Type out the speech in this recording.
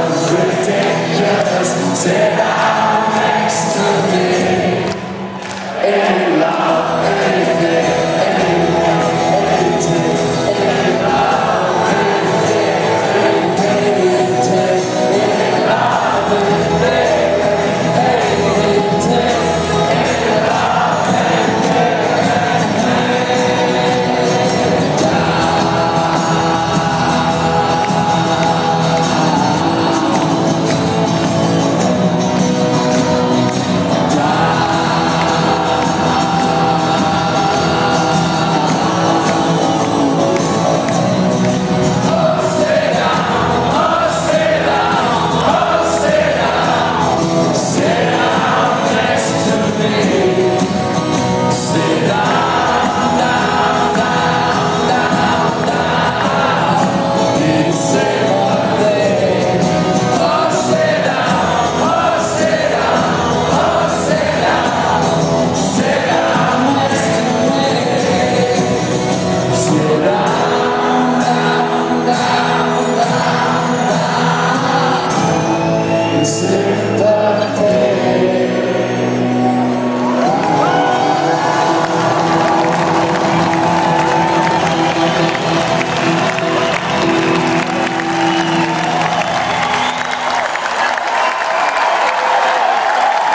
was ridiculous. Said I'm next to me in love, anything. Is there